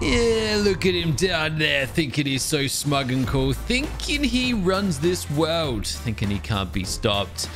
Yeah, look at him down there, thinking he's so smug and cool, thinking he runs this world, thinking he can't be stopped.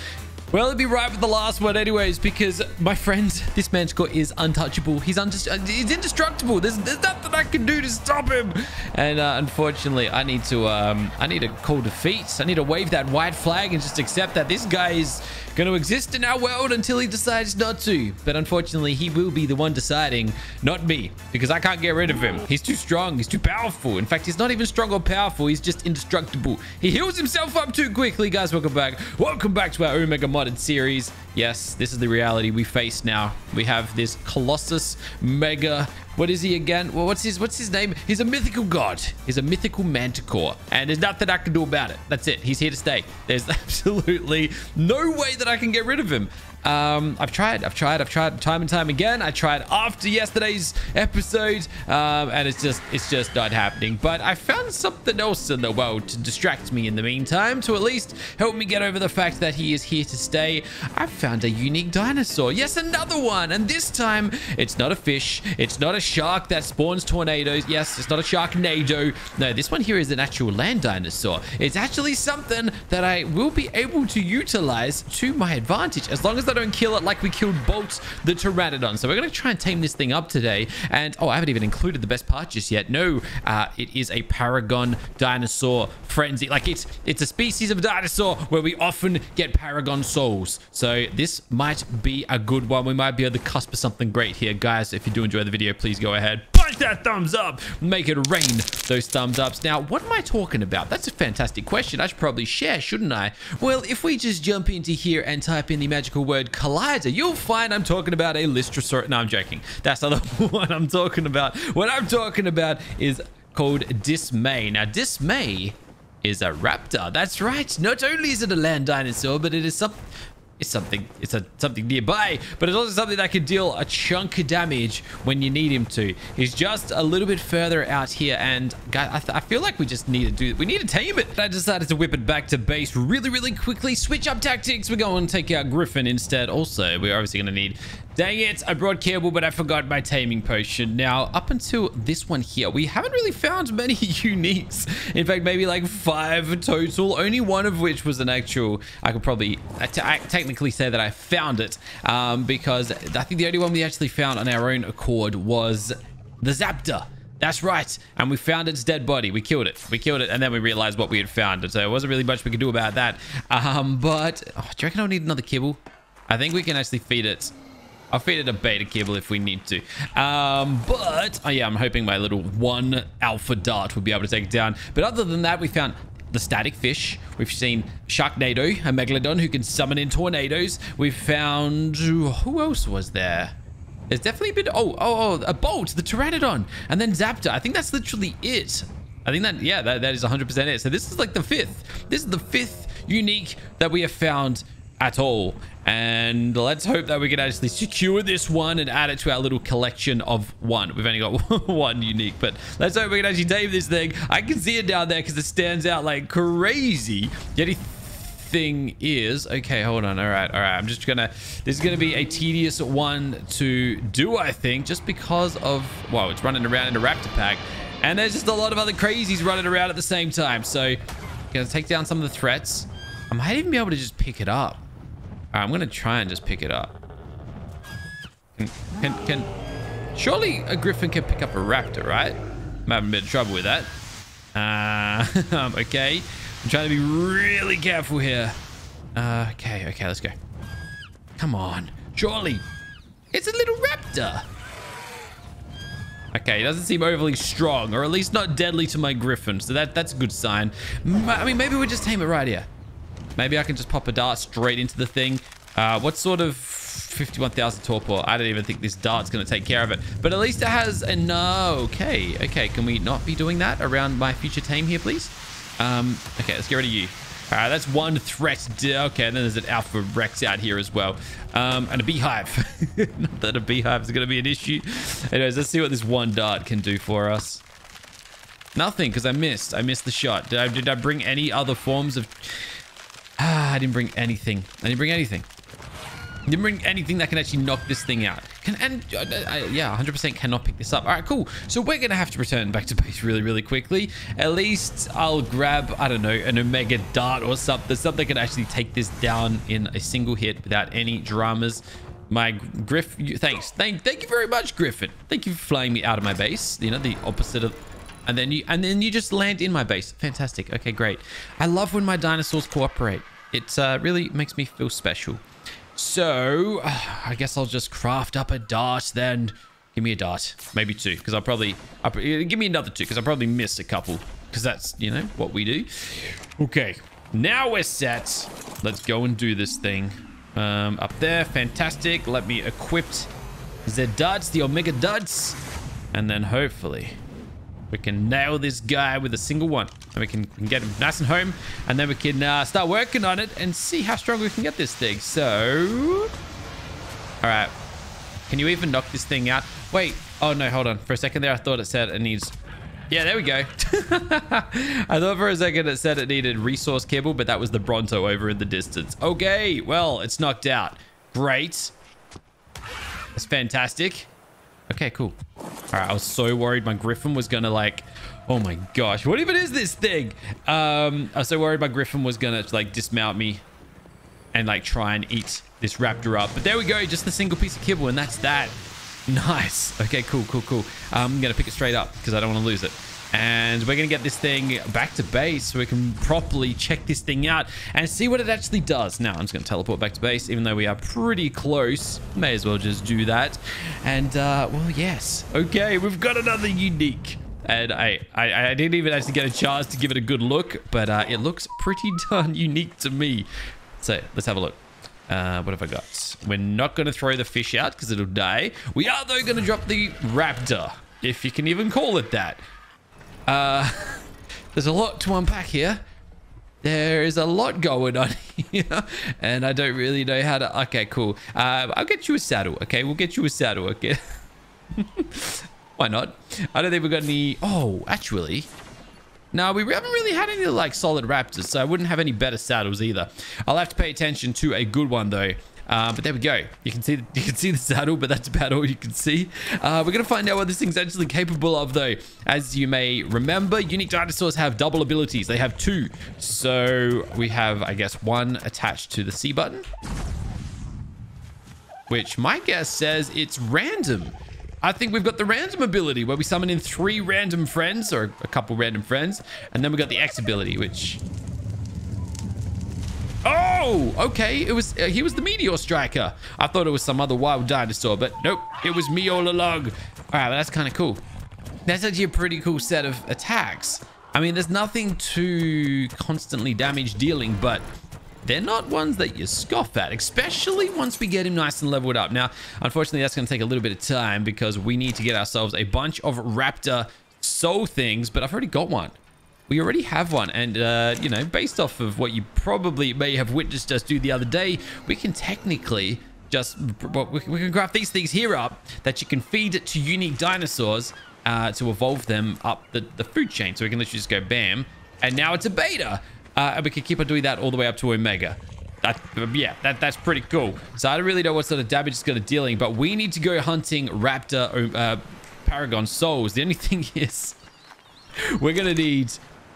Well, it'd be right with the last one anyways, because my friends, this man Manticore is untouchable. He's, undest he's indestructible. There's, there's nothing I can do to stop him. And uh, unfortunately, I need to um, I need to call defeat. I need to wave that white flag and just accept that this guy is going to exist in our world until he decides not to. But unfortunately, he will be the one deciding, not me, because I can't get rid of him. He's too strong. He's too powerful. In fact, he's not even strong or powerful. He's just indestructible. He heals himself up too quickly. Guys, welcome back. Welcome back to our Omega modded series. Yes, this is the reality we face now. We have this Colossus Mega. What is he again? Well, what's his what's his name? He's a mythical god. He's a mythical manticore. And there's nothing I can do about it. That's it. He's here to stay. There's absolutely no way that I can get rid of him. Um, I've tried, I've tried, I've tried time and time again. I tried after yesterday's episode, um, and it's just, it's just not happening. But I found something else in the world to distract me in the meantime, to at least help me get over the fact that he is here to stay. I've found a unique dinosaur. Yes, another one. And this time, it's not a fish. It's not a shark that spawns tornadoes. Yes, it's not a sharknado. No, this one here is an actual land dinosaur. It's actually something that I will be able to utilize to my advantage, as long as I don't kill it like we killed Bolt the Pteranodon. So we're going to try and tame this thing up today. And, oh, I haven't even included the best part just yet. No, uh, it is a Paragon Dinosaur Frenzy. Like, it's, it's a species of dinosaur where we often get Paragon souls. So this might be a good one. We might be at the cusp of something great here. Guys, if you do enjoy the video, please go ahead. Punch that thumbs up. Make it rain those thumbs ups. Now, what am I talking about? That's a fantastic question. I should probably share, shouldn't I? Well, if we just jump into here and type in the magical word collider, you'll find I'm talking about a Lystrosaurus. No, I'm joking. That's not the one I'm talking about. What I'm talking about is called Dismay. Now, Dismay is a raptor. That's right. Not only is it a land dinosaur, but it is some it's something it's a something nearby but it's also something that can deal a chunk of damage when you need him to. He's just a little bit further out here and I, I feel like we just need to do we need to tame it. I decided to whip it back to base really really quickly. Switch up tactics. We're going to take out griffin instead. Also we're obviously going to need Dang it, I brought kibble, but I forgot my taming potion. Now, up until this one here, we haven't really found many uniques. In fact, maybe like five total, only one of which was an actual, I could probably technically say that I found it um, because I think the only one we actually found on our own accord was the Zaptor. That's right. And we found its dead body. We killed it. We killed it. And then we realized what we had found. And So it wasn't really much we could do about that. Um, but oh, do you reckon I'll need another kibble? I think we can actually feed it I'll feed it a beta kibble if we need to. Um, but, oh yeah, I'm hoping my little one alpha dart will be able to take it down. But other than that, we found the static fish. We've seen Sharknado, a Megalodon who can summon in tornadoes. We've found... Who else was there? There's definitely been... Oh, oh, oh, a Bolt, the Pteranodon. And then Zaptor. I think that's literally it. I think that, yeah, that, that is 100% it. So this is like the fifth. This is the fifth unique that we have found at all. And let's hope that we can actually secure this one and add it to our little collection of one. We've only got one unique, but let's hope we can actually tame this thing. I can see it down there because it stands out like crazy. Yeti thing is okay hold on all right all right i'm just gonna this is gonna be a tedious one to do i think just because of well it's running around in a raptor pack and there's just a lot of other crazies running around at the same time so gonna take down some of the threats i might even be able to just pick it up I'm going to try and just pick it up. Can, can, can, surely a griffin can pick up a raptor, right? I'm having a bit of trouble with that. Uh, okay. I'm trying to be really careful here. Uh, okay, okay, let's go. Come on. Surely. It's a little raptor. Okay, he doesn't seem overly strong, or at least not deadly to my griffin, so that that's a good sign. I mean, maybe we just tame it right here. Maybe I can just pop a dart straight into the thing. Uh, what sort of 51,000 torpor? I don't even think this dart's going to take care of it. But at least it has a no. Okay, okay. Can we not be doing that around my future tame here, please? Um, okay, let's get rid of you. All right, that's one threat. Okay, and then there's an Alpha Rex out here as well. Um, and a beehive. Not that a beehive is going to be an issue. Anyways, let's see what this one dart can do for us. Nothing, because I missed. I missed the shot. Did I, did I bring any other forms of I didn't bring anything. I didn't bring anything. I Didn't bring anything that can actually knock this thing out. Can and uh, uh, yeah, 100% cannot pick this up. All right, cool. So we're gonna have to return back to base really, really quickly. At least I'll grab I don't know an Omega Dart or something, something that can actually take this down in a single hit without any dramas. My Griff, thanks, thank, thank you very much, Griffin. Thank you for flying me out of my base. You know the opposite of and then you and then you just land in my base fantastic okay great i love when my dinosaurs cooperate it uh, really makes me feel special so, I guess I'll just craft up a dart then. Give me a dart. Maybe two, because I'll probably... I'll, give me another two, because I'll probably missed a couple. Because that's, you know, what we do. Okay, now we're set. Let's go and do this thing. Um, up there, fantastic. Let me equip the darts, the Omega darts. And then hopefully we can nail this guy with a single one. And we can, we can get him nice and home. And then we can uh, start working on it and see how strong we can get this thing. So... All right. Can you even knock this thing out? Wait. Oh, no. Hold on. For a second there, I thought it said it needs... Yeah, there we go. I thought for a second it said it needed resource kibble, but that was the Bronto over in the distance. Okay. Well, it's knocked out. Great. That's fantastic. Okay, cool. All right, I was so worried my Griffin was gonna like, oh my gosh, what even is this thing? Um, I was so worried my Griffin was gonna like dismount me and like try and eat this raptor up. But there we go, just a single piece of kibble and that's that. Nice. Okay, cool, cool, cool. I'm gonna pick it straight up because I don't want to lose it and we're to get this thing back to base so we can properly check this thing out and see what it actually does. Now, I'm just to teleport back to base, even though we are pretty close. May as well just do that. And, uh, well, yes. Okay, we've got another unique. And I, I, I didn't even actually get a chance to give it a good look, but uh, it looks pretty darn unique to me. So let's have a look. Uh, what have I got? We're not going to throw the fish out because it'll die. We are, though, going to drop the raptor, if you can even call it that. Uh, there's a lot to unpack here. There is a lot going on here, and I don't really know how to... Okay, cool. Uh, I'll get you a saddle, okay? We'll get you a saddle, okay? Why not? I don't think we've got any... Oh, actually... No, we haven't really had any, like, solid raptors, so I wouldn't have any better saddles either. I'll have to pay attention to a good one, though. Uh, but there we go. You can see the, you can see the saddle, but that's about all you can see. Uh, we're gonna find out what this thing's actually capable of, though. As you may remember, unique dinosaurs have double abilities. They have two. So we have, I guess, one attached to the C button, which my guess says it's random. I think we've got the random ability where we summon in three random friends or a couple random friends. And then we got the X ability, which Oh, okay. It was uh, he was the meteor striker. I thought it was some other wild dinosaur, but nope, it was me all along. All right, that's kind of cool. That's actually a pretty cool set of attacks. I mean, there's nothing too constantly damage dealing, but they're not ones that you scoff at, especially once we get him nice and leveled up. Now, unfortunately, that's going to take a little bit of time because we need to get ourselves a bunch of raptor soul things, but I've already got one we already have one. And, uh, you know, based off of what you probably may have witnessed us do the other day, we can technically just, we can craft these things here up that you can feed to unique dinosaurs uh, to evolve them up the, the food chain. So we can literally just go bam. And now it's a beta. Uh, and we can keep on doing that all the way up to Omega. That, yeah, that, that's pretty cool. So I don't really know what sort of damage it's going to dealing, but we need to go hunting Raptor uh, Paragon Souls. The only thing is, we're going to need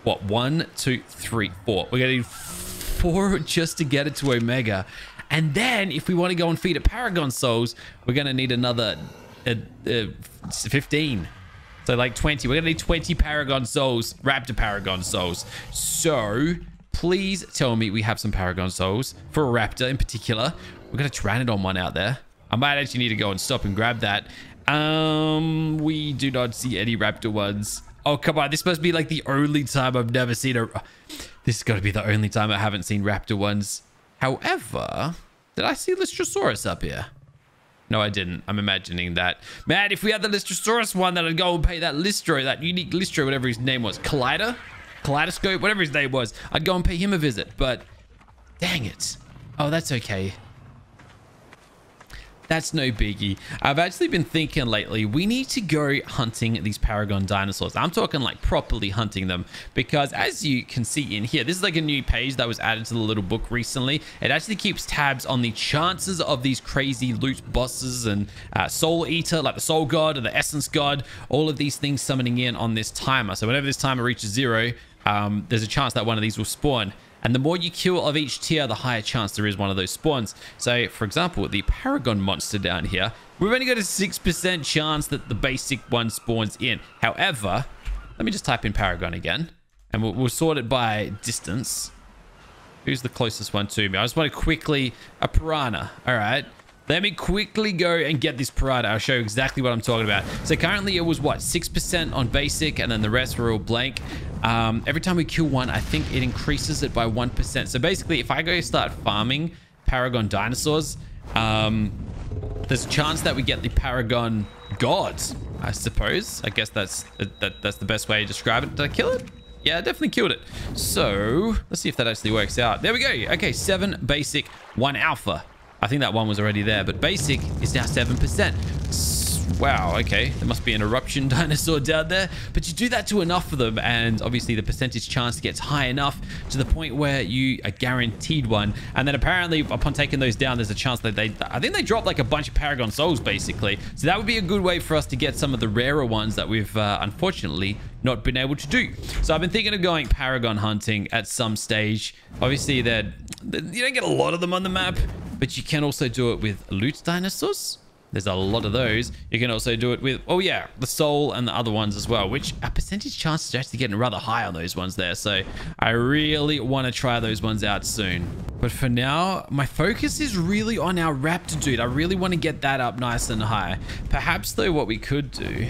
what one two three four. We're gonna need four just to get it to omega. And then if we want to go and feed it paragon souls we're gonna need another uh, uh, 15 so like 20 we're gonna need 20 paragon souls raptor paragon souls. So please tell me we have some paragon souls for a raptor in particular. We're gonna pteranodon one out there. I might actually need to go and stop and grab that. Um we do not see any raptor ones Oh, come on. This must be like the only time I've never seen a... This is got to be the only time I haven't seen raptor ones. However, did I see Lystrosaurus up here? No, I didn't. I'm imagining that. Man, if we had the Lystrosaurus one, then I'd go and pay that Lystro, that unique Lystro, whatever his name was. Collider? Kaleidoscope? Whatever his name was. I'd go and pay him a visit, but... Dang it. Oh, that's okay. That's no biggie. I've actually been thinking lately, we need to go hunting these Paragon dinosaurs. I'm talking like properly hunting them because as you can see in here, this is like a new page that was added to the little book recently. It actually keeps tabs on the chances of these crazy loot bosses and uh, Soul Eater, like the Soul God or the Essence God, all of these things summoning in on this timer. So whenever this timer reaches zero, um, there's a chance that one of these will spawn. And the more you kill of each tier, the higher chance there is one of those spawns. So, for example, the Paragon monster down here, we've only got a 6% chance that the basic one spawns in. However, let me just type in Paragon again, and we'll, we'll sort it by distance. Who's the closest one to me? I just want to quickly... A Piranha. All right. Let me quickly go and get this Piranha. I'll show you exactly what I'm talking about. So currently it was what? 6% on basic and then the rest were all blank. Um, every time we kill one, I think it increases it by 1%. So basically if I go start farming Paragon dinosaurs, um, there's a chance that we get the Paragon God, I suppose. I guess that's that, that's the best way to describe it. Did I kill it? Yeah, definitely killed it. So let's see if that actually works out. There we go. Okay, seven basic, one alpha. I think that one was already there, but basic is now 7%. Wow, okay. There must be an eruption dinosaur down there. But you do that to enough of them, and obviously the percentage chance gets high enough to the point where you are guaranteed one. And then apparently, upon taking those down, there's a chance that they... I think they drop like a bunch of Paragon Souls, basically. So that would be a good way for us to get some of the rarer ones that we've, uh, unfortunately, not been able to do. So I've been thinking of going Paragon hunting at some stage. Obviously, that you don't get a lot of them on the map, but you can also do it with loot dinosaurs. There's a lot of those. You can also do it with, oh yeah, the soul and the other ones as well, which a percentage chances are actually getting rather high on those ones there. So I really want to try those ones out soon. But for now, my focus is really on our raptor dude. I really want to get that up nice and high. Perhaps though what we could do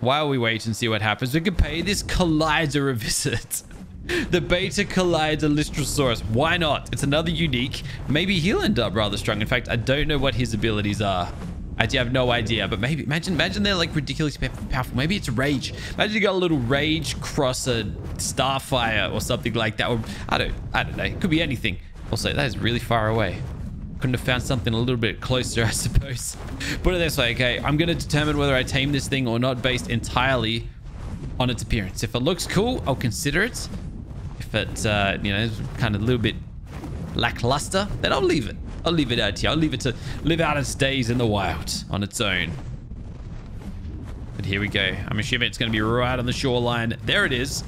while we wait and see what happens, we could pay this collider a visit. the Beta Collider Lystrosaurus. Why not? It's another unique. Maybe he'll end up rather strong. In fact, I don't know what his abilities are. I do have no idea, but maybe imagine imagine they're like ridiculously powerful. Maybe it's rage. Imagine you got a little rage crosser starfire or something like that. Or I don't I don't know. It could be anything. Also, that is really far away. Couldn't have found something a little bit closer, I suppose. Put it this way, okay? I'm gonna determine whether I tame this thing or not based entirely on its appearance. If it looks cool, I'll consider it if it, uh, you know, kind of a little bit lackluster, then I'll leave it. I'll leave it out here. I'll leave it to live out its days in the wild on its own. But here we go. I'm assuming it's going to be right on the shoreline. There it is.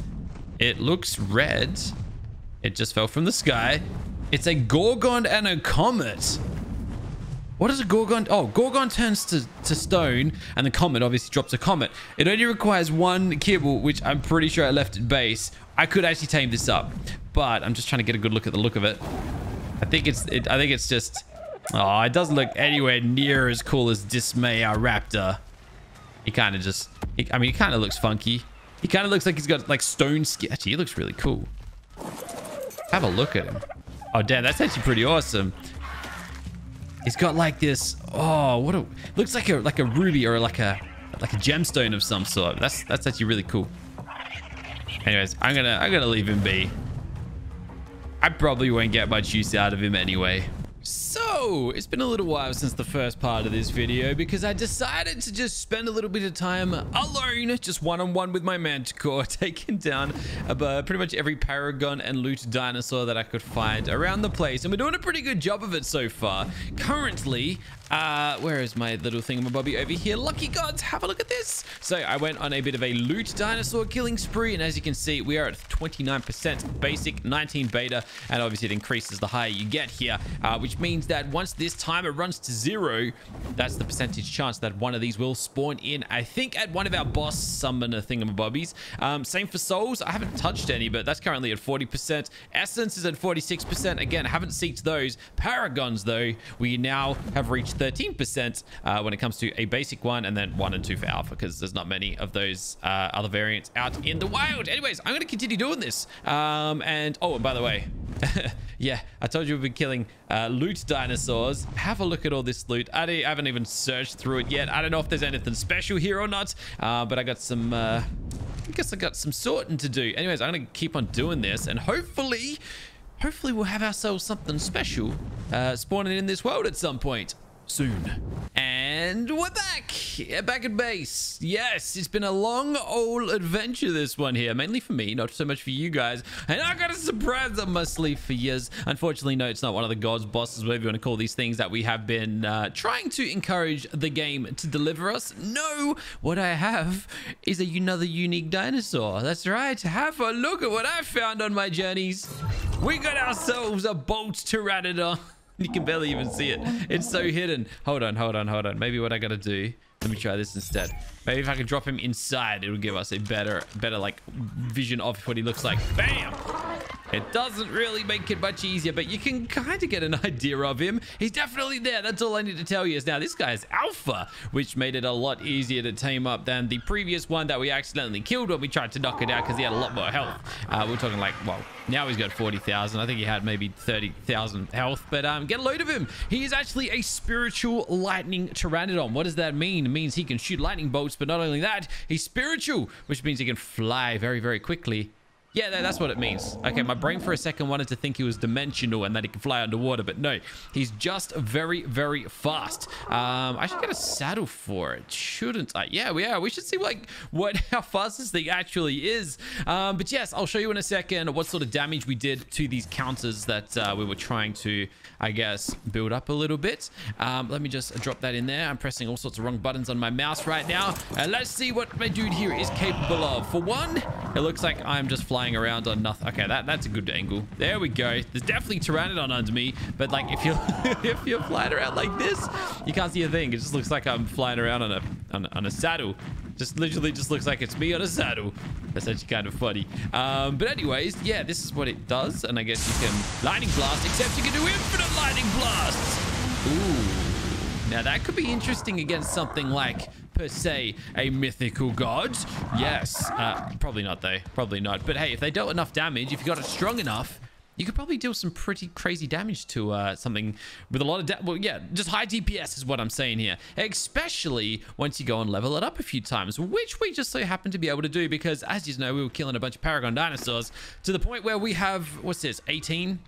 It looks red. It just fell from the sky. It's a Gorgon and a comet. What is a Gorgon? Oh, Gorgon turns to, to stone, and the Comet obviously drops a Comet. It only requires one kibble, which I'm pretty sure I left at base. I could actually tame this up, but I'm just trying to get a good look at the look of it. I think it's, it, I think it's just, oh, it doesn't look anywhere near as cool as Dismay, our raptor. He kind of just, he, I mean, he kind of looks funky. He kind of looks like he's got like stone skin. Actually, he looks really cool. Have a look at him. Oh, damn, that's actually pretty awesome. He's got like this. Oh, what a looks like a like a ruby or like a like a gemstone of some sort. That's that's actually really cool. Anyways, I'm gonna I'm gonna leave him be. I probably won't get much use out of him anyway. So, it's been a little while since the first part of this video because I decided to just spend a little bit of time alone, just one-on-one -on -one with my Manticore, taking down uh, pretty much every Paragon and loot dinosaur that I could find around the place. And we're doing a pretty good job of it so far. Currently, uh, where is my little thingamabobby over here? Lucky gods, have a look at this. So I went on a bit of a loot dinosaur killing spree. And as you can see, we are at 29% basic, 19 beta. And obviously it increases the higher you get here, uh, which means that once this timer runs to zero, that's the percentage chance that one of these will spawn in. I think at one of our boss summoner thingamabobbies. Um, same for souls. I haven't touched any, but that's currently at 40%. Essence is at 46%. Again, haven't seeked those. Paragons, though, we now have reached 13% uh, when it comes to a basic one and then one and two for alpha because there's not many of those uh, other variants out in the wild. Anyways, I'm going to continue doing this. Um, and oh, and by the way, yeah, I told you we've been killing uh, loot dinosaurs. Have a look at all this loot. I, haven't even searched through it yet. I don't know if there's anything special here or not, uh, but I got some... Uh, I guess I got some sorting to do. Anyways, I'm going to keep on doing this and hopefully, hopefully we'll have ourselves something special uh, spawning in this world at some point. soon. And we're back. Back at base. Yes, it's been a long old adventure, this one here. Mainly for me, not so much for you guys. And I got a surprise up my sleeve for years. Unfortunately, no, it's not one of the gods, bosses, whatever you want to call these things that we have been uh, trying to encourage the game to deliver us. No, what I have is a, another unique dinosaur. That's right. Have a look at what I found on my journeys. We got ourselves a bolt pteranodon. You can barely even see it. It's so hidden. Hold on, hold on, hold on. Maybe what I gotta do. Let me try this instead. Maybe if I can drop him inside, it'll give us a better, better like vision of what he looks like. Bam! It doesn't really make it much easier, but you can kind of get an idea of him. He's definitely there. That's all I need to tell you is now this guy is alpha, which made it a lot easier to tame up than the previous one that we accidentally killed when we tried to knock it out because he had a lot more health. Uh, we're talking like, well, now he's got 40,000. I think he had maybe 30,000 health, but um, get a load of him. He is actually a spiritual lightning pteranodon. What does that mean? It means he can shoot lightning bolts, but not only that, he's spiritual, which means he can fly very, very quickly yeah, that's what it means. Okay, my brain for a second wanted to think he was dimensional and that he could fly underwater, but no, he's just very, very fast. Um, I should get a saddle for it, shouldn't I? Yeah, we are. we should see like what how fast this thing actually is. Um, but yes, I'll show you in a second what sort of damage we did to these counters that uh, we were trying to, I guess, build up a little bit. Um, let me just drop that in there. I'm pressing all sorts of wrong buttons on my mouse right now. And let's see what my dude here is capable of. For one, it looks like I'm just flying flying around on nothing. Okay, that, that's a good angle. There we go. There's definitely Pteranodon under me, but like if you're if you're flying around like this, you can't see a thing. It just looks like I'm flying around on a on, on a saddle. Just literally just looks like it's me on a saddle. That's actually kind of funny. Um, but anyways, yeah, this is what it does. And I guess you can lightning blast, except you can do infinite lightning blasts. Ooh. Now that could be interesting against something like per se a mythical god. Yes. Uh, probably not, though. Probably not. But hey, if they dealt enough damage, if you got it strong enough, you could probably deal some pretty crazy damage to uh, something with a lot of well yeah just high dps is what i'm saying here especially once you go and level it up a few times which we just so happen to be able to do because as you know we were killing a bunch of paragon dinosaurs to the point where we have what's this 18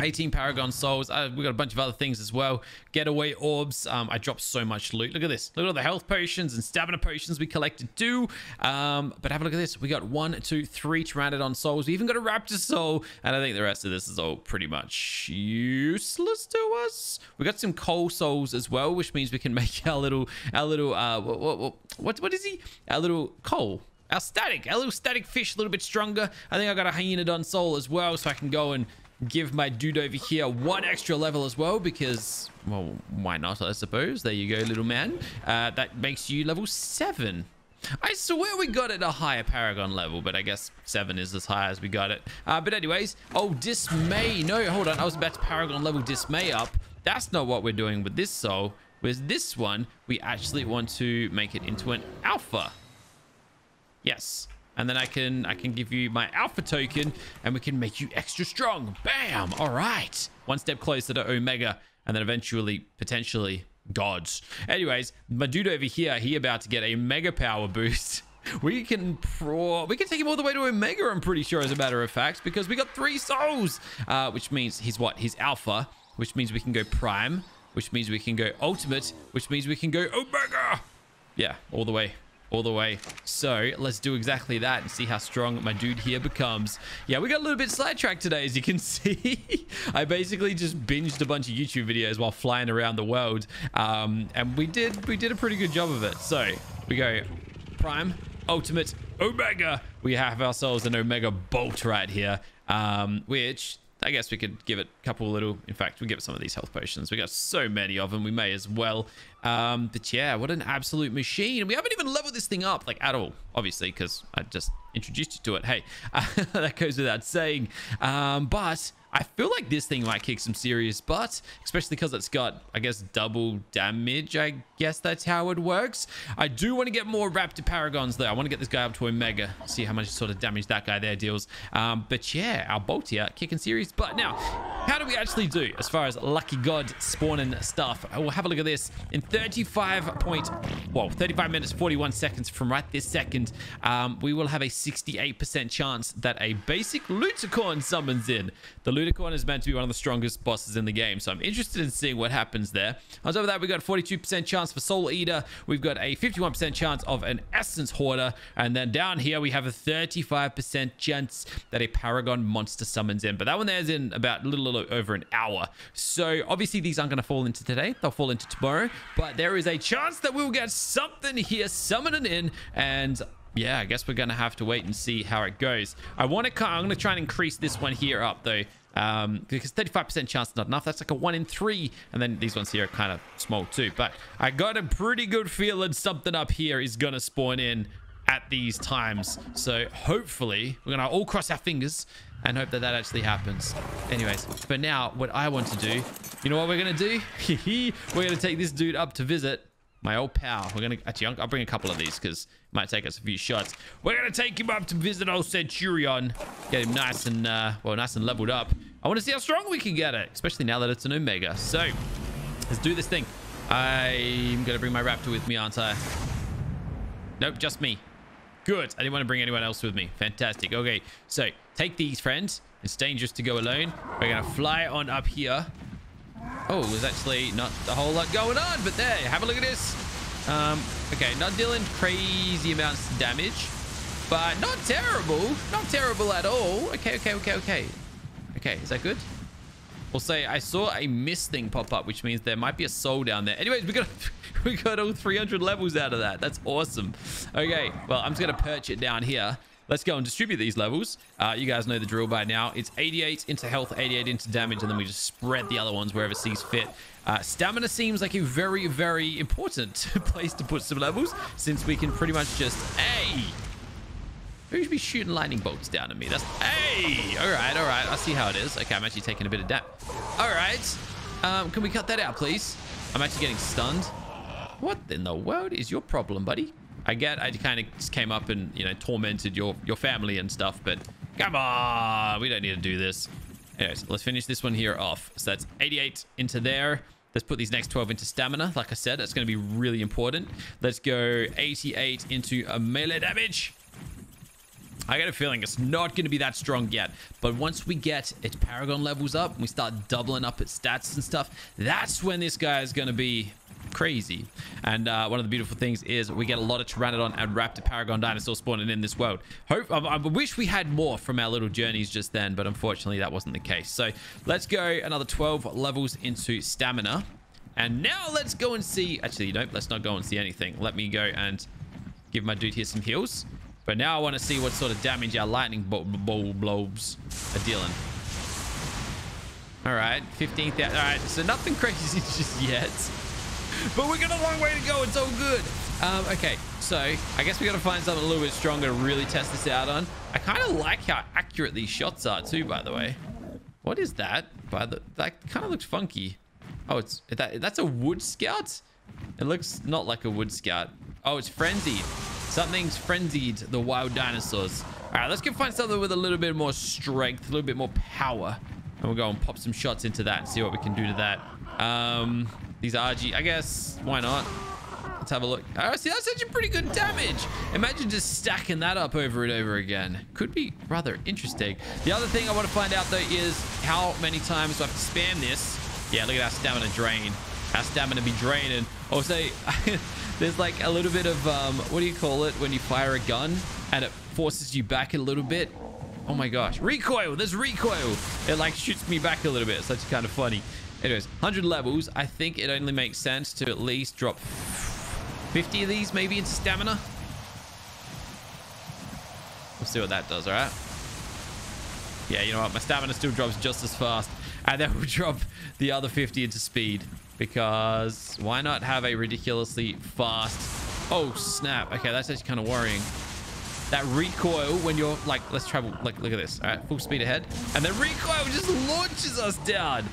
18 Paragon Souls. Uh, we got a bunch of other things as well. Getaway Orbs. Um, I dropped so much loot. Look at this. Look at all the health potions and stamina potions we collected too. Um, but have a look at this. We got one, two, three Pteranodon Souls. We even got a Raptor Soul. And I think the rest of this is all pretty much useless to us. We got some Coal Souls as well, which means we can make our little, our little, uh, what, what, what, what is he? Our little coal. Our static, our little static fish, a little bit stronger. I think I got a Hyaenodon Soul as well, so I can go and give my dude over here one extra level as well because well why not i suppose there you go little man uh, that makes you level seven I swear we got it a higher Paragon level, but I guess 7 is as high as we got it. Uh, but anyways, oh, Dismay. No, hold on. I was about to Paragon level Dismay up. That's not what we're doing with this soul. With this one, we actually want to make it into an Alpha. Yes. And then I can I can give you my alpha token and we can make you extra strong. Bam! All right. One step closer to Omega and then eventually, potentially, gods. Anyways, my dude over here, he about to get a mega power boost. We can pro we can take him all the way to Omega, I'm pretty sure, as a matter of fact, because we got three souls. Uh, which means he's what? He's alpha, which means we can go prime, which means we can go ultimate, which means we can go Omega. Yeah, all the way all the way. So let's do exactly that and see how strong my dude here becomes. Yeah, we got a little bit sidetracked today, as you can see. I basically just binged a bunch of YouTube videos while flying around the world. Um, and we did, we did a pretty good job of it. So we go Prime, Ultimate, Omega. We have ourselves an Omega Bolt right here, um, which I guess we could give it a couple little, in fact, we'll give it some of these health potions. We got so many of them, we may as well. Um, but yeah, what an absolute machine. We haven't even leveled this thing up, like, at all, obviously, because I just introduced you to it. Hey, uh, that goes without saying. Um, but I feel like this thing might kick some serious butt, especially because it's got, I guess, double damage, I guess that's how it works. I do want to get more Raptor Paragons, though. I want to get this guy up to Omega. See how much sort of damage that guy there deals. Um, but yeah, our Boltia kicking series. But now, how do we actually do as far as Lucky God spawning stuff? We'll have a look at this. In 35 point, well, 35 minutes, 41 seconds from right this second, um, we will have a 68% chance that a basic Luticorn summons in. The Luticorn is meant to be one of the strongest bosses in the game, so I'm interested in seeing what happens there. On top of that, we got 42% chance for Soul Eater. We've got a 51% chance of an Essence Hoarder. And then down here, we have a 35% chance that a Paragon monster summons in. But that one there is in about a little, little over an hour. So obviously, these aren't going to fall into today. They'll fall into tomorrow. But there is a chance that we'll get something here summoning in. And yeah, I guess we're going to have to wait and see how it goes. I want to, I'm going to try and increase this one here up though. Um, because 35% chance is not enough. That's like a one in three. And then these ones here are kind of small too. But I got a pretty good feeling something up here is going to spawn in at these times. So hopefully we're going to all cross our fingers and hope that that actually happens. Anyways, for now, what I want to do, you know what we're going to do? we're going to take this dude up to visit my old pal. We're gonna actually, I'll bring a couple of these because it might take us a few shots. We're gonna take him up to visit old Centurion, get him nice and uh, well, nice and leveled up. I want to see how strong we can get it, especially now that it's an Omega. So let's do this thing. I'm gonna bring my Raptor with me, aren't I? Nope, just me. Good. I didn't want to bring anyone else with me. Fantastic. Okay, so take these, friends. It's dangerous to go alone. We're gonna fly on up here. Oh, there's actually not a whole lot going on, but there, have a look at this. Um, okay, not dealing crazy amounts of damage, but not terrible. Not terrible at all. Okay, okay, okay, okay. Okay, is that good? We'll say I saw a miss thing pop up, which means there might be a soul down there. Anyways, we got we got all 300 levels out of that. That's awesome. Okay, well, I'm just going to perch it down here. Let's go and distribute these levels. Uh, you guys know the drill by now. It's 88 into health, 88 into damage, and then we just spread the other ones wherever sees fit. Uh, stamina seems like a very, very important place to put some levels, since we can pretty much just... Hey! Who should be shooting lightning bolts down at me? That's... Hey! All right, all right. I see how it is. Okay, I'm actually taking a bit of damage. All right. Um, can we cut that out, please? I'm actually getting stunned. What in the world is your problem, buddy? I get I kind of came up and, you know, tormented your, your family and stuff, but come on, we don't need to do this. Anyways, let's finish this one here off. So that's 88 into there. Let's put these next 12 into stamina. Like I said, that's going to be really important. Let's go 88 into a melee damage. I got a feeling it's not going to be that strong yet. But once we get its Paragon levels up and we start doubling up its stats and stuff, that's when this guy is going to be crazy. And uh, one of the beautiful things is we get a lot of Pteranodon and Raptor Paragon dinosaurs spawning in this world. Hope I, I wish we had more from our little journeys just then, but unfortunately that wasn't the case. So let's go another 12 levels into stamina. And now let's go and see... Actually, nope, let's not go and see anything. Let me go and give my dude here some heals. But now I want to see what sort of damage our lightning bulbs are dealing. All right, 15th. All right, so nothing crazy just yet. But we got a long way to go. It's all good. Um, okay, so I guess we got to find something a little bit stronger to really test this out on. I kind of like how accurate these shots are too, by the way. What is that? By the that kind of looks funky. Oh, it's that that's a wood scout. It looks not like a wood scout. Oh, it's frenzied. Something's frenzied the wild dinosaurs. All right, let's go find something with a little bit more strength, a little bit more power. And we'll go and pop some shots into that and see what we can do to that. Um, these RG, I guess, why not? Let's have a look. Oh, see, that's actually pretty good damage. Imagine just stacking that up over and over again. Could be rather interesting. The other thing I want to find out, though, is how many times do I have to spam this? Yeah, look at our stamina drain. Our stamina be draining. Also, there's like a little bit of, um, what do you call it when you fire a gun and it forces you back a little bit? Oh my gosh. Recoil. There's recoil. It like shoots me back a little bit. So that's kind of funny. Anyways, 100 levels. I think it only makes sense to at least drop 50 of these maybe into stamina. We'll see what that does, all right? Yeah, you know what? My stamina still drops just as fast. And then we'll drop the other 50 into speed. Because why not have a ridiculously fast... Oh, snap. Okay, that's actually kind of worrying. That recoil when you're like, let's travel. Like, look at this. All right, full speed ahead. And the recoil just launches us down.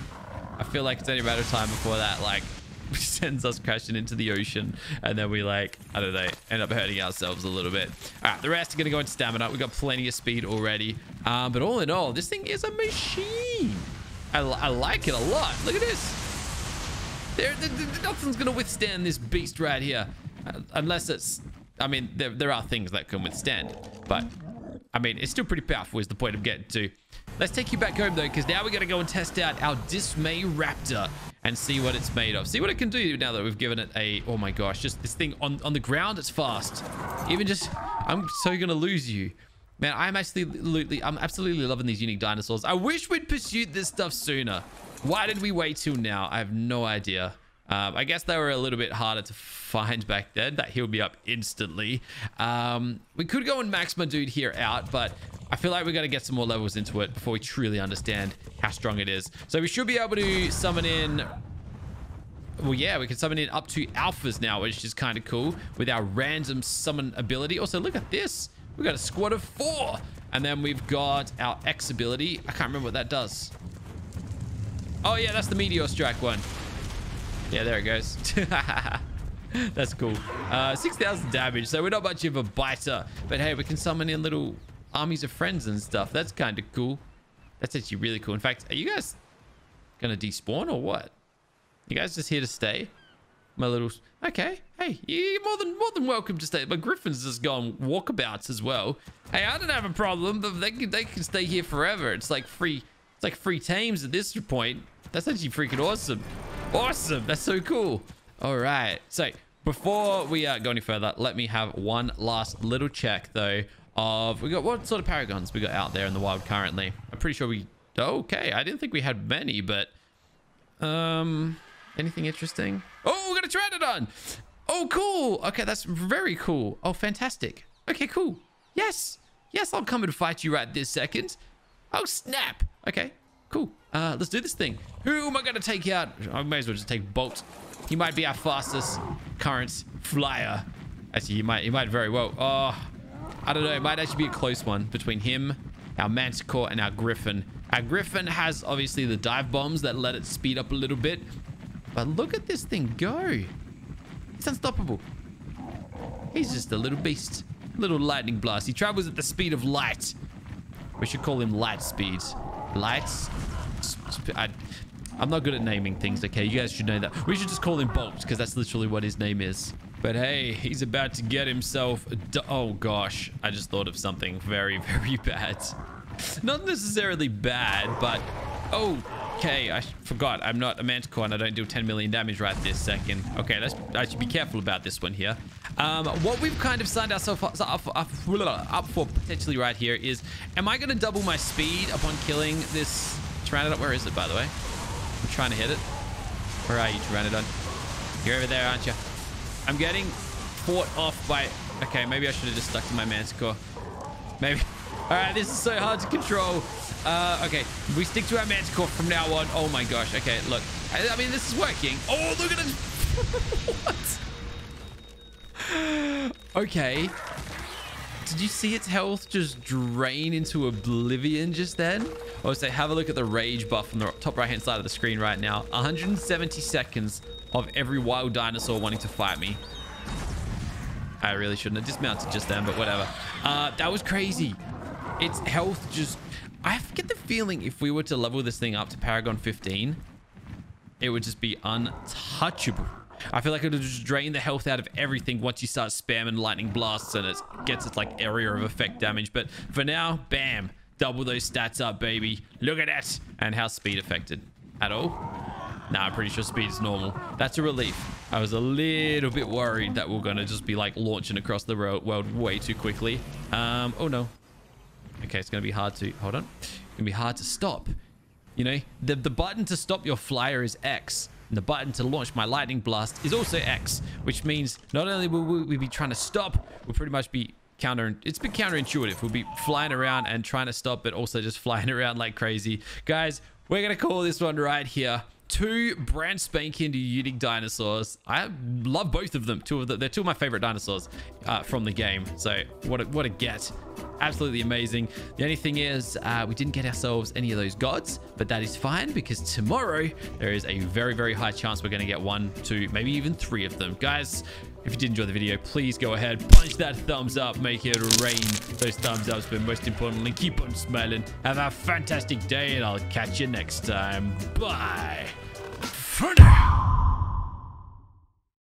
I feel like it's only a matter of time before that, like, sends us crashing into the ocean. And then we like, I don't know, end up hurting ourselves a little bit. All right, the rest are going to go into stamina. We've got plenty of speed already. Um, but all in all, this thing is a machine. I, I like it a lot. Look at this. There, there, there nothing's going to withstand this beast right here. Uh, unless it's, I mean, there, there are things that can withstand. But, I mean, it's still pretty powerful is the point I'm getting to. Let's take you back home, though, because now we're going to go and test out our Dismay Raptor and see what it's made of. See what it can do now that we've given it a... Oh, my gosh. Just this thing on, on the ground, it's fast. Even just... I'm so going to lose you. Man, I'm absolutely... I'm absolutely loving these unique dinosaurs. I wish we'd pursued this stuff sooner. Why did we wait till now? I have no idea. Um, I guess they were a little bit harder to find back then. That healed me up instantly. Um, we could go and max my dude here out, but I feel like we got to get some more levels into it before we truly understand how strong it is. So we should be able to summon in... Well, yeah, we can summon in up to alphas now, which is kind of cool with our random summon ability. Also, look at this. We've got a squad of four. And then we've got our X ability. I can't remember what that does. Oh, yeah, that's the Meteor Strike one. Yeah, there it goes. That's cool. Uh, 6,000 damage, so we're not much of a biter. But hey, we can summon in little armies of friends and stuff. That's kind of cool. That's actually really cool. In fact, are you guys going to despawn or what? You guys just here to stay? My little... Okay. Hey, you're more than more than welcome to stay. My Griffin's just gone walkabouts as well. Hey, I don't have a problem. But they can, they can stay here forever. It's like free... It's like free tames at this point. That's actually freaking awesome. Awesome. That's so cool. All right. So before we uh, go any further, let me have one last little check, though, of we got what sort of paragons we got out there in the wild currently. I'm pretty sure we... Okay. I didn't think we had many, but... Um... Anything interesting? Oh, we got a Pteranodon! Oh, cool. Okay, that's very cool. Oh, fantastic. Okay, cool. Yes. Yes, I'll come and fight you right this second. Oh, snap. Okay, cool. Uh, let's do this thing. Who am I going to take out? I may as well just take Bolt. He might be our fastest current flyer. Actually, he might, he might very well. Oh, I don't know. It might actually be a close one between him, our Manticore, and our Griffin. Our Griffin has obviously the dive bombs that let it speed up a little bit. But look at this thing go. It's unstoppable. He's just a little beast. Little lightning blast. He travels at the speed of light. We should call him light speed. Lights I, I'm not good at naming things, okay? You guys should know that. We should just call him Bolt, because that's literally what his name is. But hey, he's about to get himself... Oh, gosh. I just thought of something very, very bad. Not necessarily bad, but... Oh, Okay, I forgot. I'm not a Manticore and I don't do 10 million damage right this second. Okay, let's I should be careful about this one here. Um, what we've kind of signed ourselves up, up, up, for potentially right here is, am I going to double my speed upon killing this Pteranodon. Where is it, by the way? I'm trying to hit it. Where are you, Pteranodon? You're over there, aren't you? I'm getting fought off by... Okay, maybe I should have just stuck to my Manticore. Maybe... All right, this is so hard to control. Uh, okay, we stick to our Manticore from now on. Oh my gosh. Okay, look. I, I mean, this is working. Oh, look at it. what? okay. Did you see its health just drain into oblivion just then? Also, have a look at the rage buff on the top right hand side of the screen right now. 170 seconds of every wild dinosaur wanting to fight me. I really shouldn't have dismounted just then, but whatever. Uh, that was crazy. Its health just... I get the feeling if we were to level this thing up to Paragon 15, it would just be untouchable. I feel like it would just drain the health out of everything once you start spamming lightning blasts and it gets its like area of effect damage. But for now, bam, double those stats up, baby. Look at that. And how speed affected at all? Nah, I'm pretty sure speed is normal. That's a relief. I was a little bit worried that we're going to just be like launching across the world way too quickly. Um, oh no. Okay, it's going to be hard to, hold on. It's going to be hard to stop. You know, the, the button to stop your flyer is X. And the button to launch my lightning blast is also X, which means not only will we be trying to stop, we'll pretty much be counter it's been counterintuitive we'll be flying around and trying to stop but also just flying around like crazy guys we're gonna call this one right here two brand spanking new unique dinosaurs. I love both of them. Two of the, they're two of my favorite dinosaurs uh, from the game. So what a, what a get. Absolutely amazing. The only thing is uh, we didn't get ourselves any of those gods, but that is fine because tomorrow there is a very, very high chance we're going to get one, two, maybe even three of them. Guys, if you did enjoy the video, please go ahead, punch that thumbs up, make it rain those thumbs ups, but most importantly, keep on smiling. Have a fantastic day, and I'll catch you next time. Bye for now.